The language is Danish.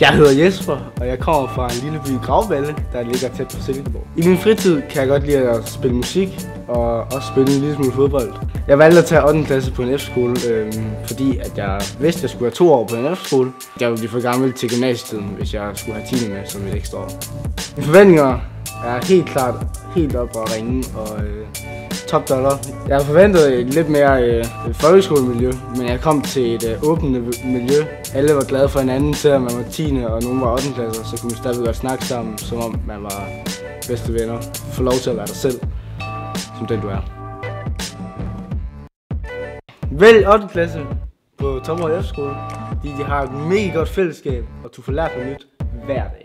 Jeg hedder Jesper, og jeg kommer fra en lille by Gravballe, der ligger tæt på Silkeborg. I min fritid kan jeg godt lide at spille musik og også spille en lille smule fodbold. Jeg valgte at tage 8. klasse på en efterskole, øh, fordi at jeg vidste, at jeg skulle have to år på en efterskole. Jeg ville blive for gammel til gymnasietiden, hvis jeg skulle have 10. med som et ekstra år. Mine forventninger er helt klart helt op og ringe og øh, top dollar. Jeg havde forventet et lidt mere øh, folkeskolemiljø, men jeg kom til et øh, åbent miljø. Alle var glade for hinanden, selvom man var 10. og nogen var 8. klasse, så kunne man stadig godt snakke sammen, som om man var bedste venner. Få lov til at være dig selv, som den du er. Vælg 8. klasse på Tomre F-skole, fordi de har et mega godt fællesskab, og du får lært noget nyt hver dag.